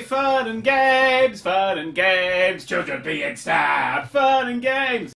Fun and games, fun and games, children being stabbed, fun and games.